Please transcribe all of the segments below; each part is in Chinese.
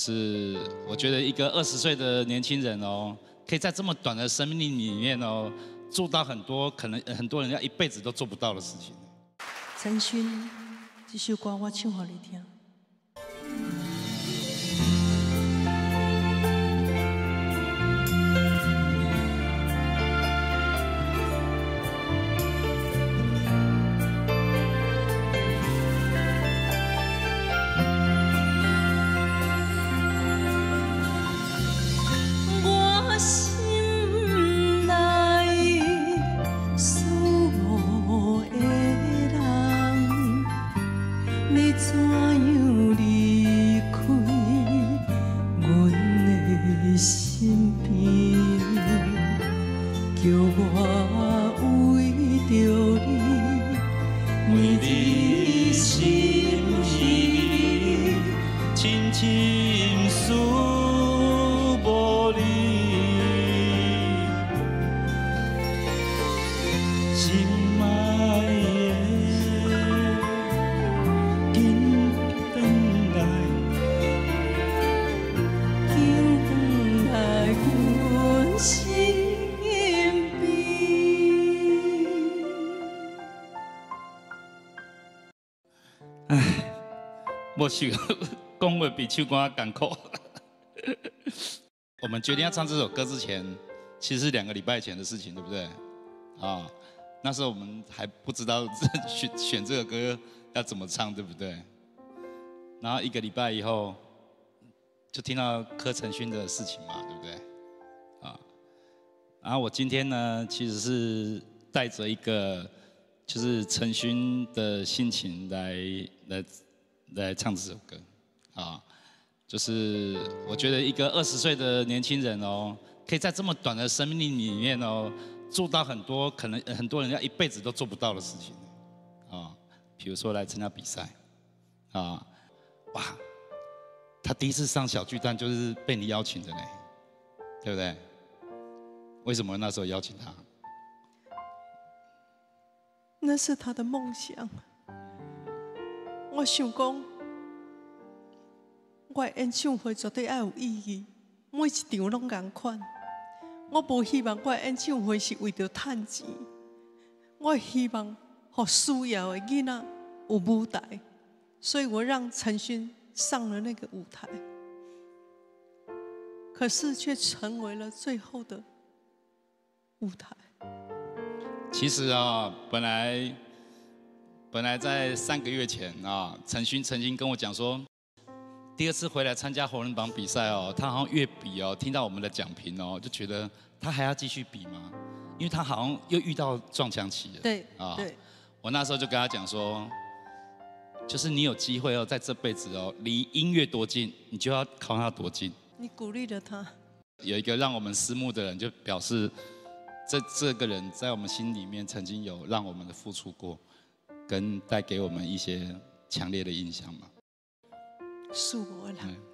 是我觉得一个二十岁的年轻人哦，可以在这么短的生命里面哦，做到很多可能很多人要一辈子都做不到的事情。陈勋，这首歌我唱给你听。怎样离开阮的身边，叫我为着你，为你心稀微，亲像无。去，讲话比唱歌艰苦。我们决定要唱这首歌之前，其实是两个礼拜前的事情，对不对？啊，那时候我们还不知道选选这个歌要怎么唱，对不对？然后一个礼拜以后，就听到柯承勋的事情嘛，对不对？啊，然后我今天呢，其实是带着一个就是承勋的心情来来。来唱这首歌，啊，就是我觉得一个二十岁的年轻人哦，可以在这么短的生命里面哦，做到很多可能很多人要一辈子都做不到的事情，啊，比如说来参加比赛，啊，哇，他第一次上小巨蛋就是被你邀请的呢，对不对？为什么那时候邀请他？那是他的梦想。我想讲，我的演唱会绝对要有意义，每一场拢共款。我无希望我的演唱会是为着赚钱，我希望互需要的囡仔有舞台，所以我让陈勋上了那个舞台，可是却成为了最后的舞台。其实啊，本来。本来在三个月前啊，陈勋曾经跟我讲说，第二次回来参加红人榜比赛哦，他好像越比哦，听到我们的讲评哦，就觉得他还要继续比吗？因为他好像又遇到撞墙期了。对啊，对。我那时候就跟他讲说，就是你有机会哦，在这辈子哦，离音乐多近，你就要靠他多近。你鼓励了他。有一个让我们思慕的人，就表示这这个人在我们心里面曾经有让我们的付出过。跟带给我们一些强烈的印象嘛，是我了。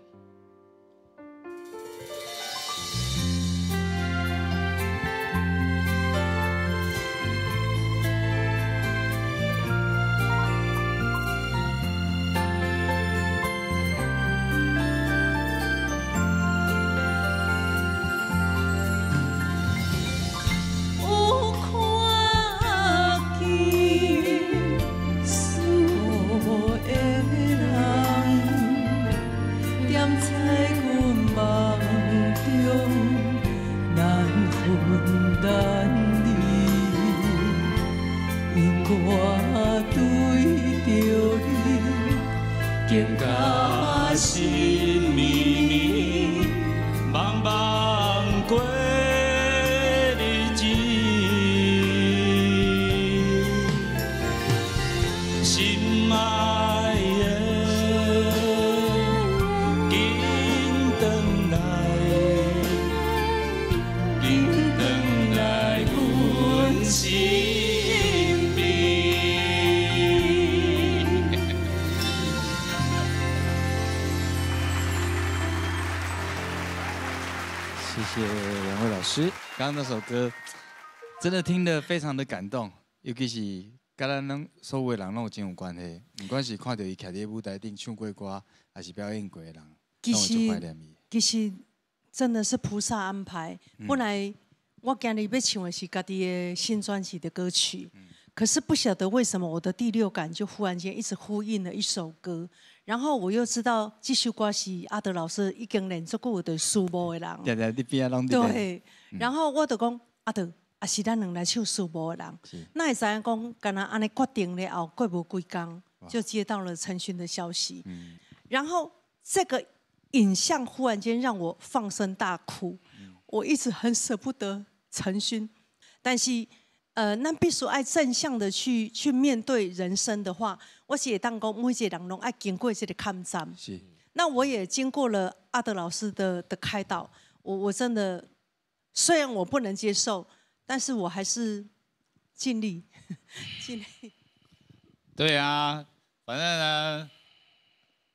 等你，因我对着你，更加心绵绵，茫茫过。刚刚那首歌真的听得非常的感动，尤其是跟咱能所有人拢有真有关系，不管是看到伊徛在舞台顶唱过歌，还是表演过的人，其让我就怀实念。其实真的是菩萨安排。嗯本来我今日要唱的是家己的新专辑的歌曲，嗯可是不晓得为什么我的第六感就忽然间一直呼应了一首歌，然后我又知道这首歌是阿德老师已经练足久的书模的人。对，然后我就讲阿德，也是咱两来唱书模的人，那会知影讲，敢若安尼决定了后，过无几工就接到了陈勋的消息，然后这个影像忽然间让我放声大哭，我一直很舍不得陈勋，但是。呃，咱必须爱正向的去去面对人生的话，我是会当讲每一个人拢爱经过这个抗战。是那我也经过了阿德老师的的开导，我我真的虽然我不能接受，但是我还是尽力 尽力。对啊，反正呢，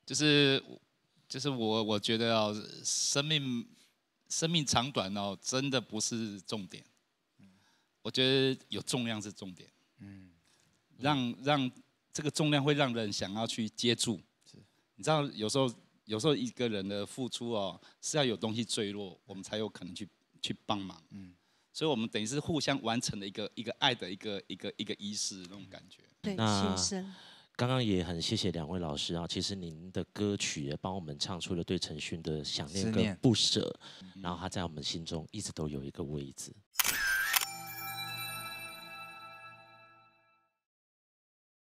就是就是我我觉得哦，生命生命长短哦，真的不是重点。我觉得有重量是重点。嗯，让让这个重量会让人想要去接住。你知道，有时候有时候一个人的付出哦，是要有东西坠落，我们才有可能去去帮忙。嗯，所以我们等于是互相完成了一个一个爱的一个一个一个仪式那种感觉。对，那新生。刚刚也很谢谢两位老师啊，其实您的歌曲也帮我们唱出了对陈勋的想念跟不舍，然后他在我们心中一直都有一个位置。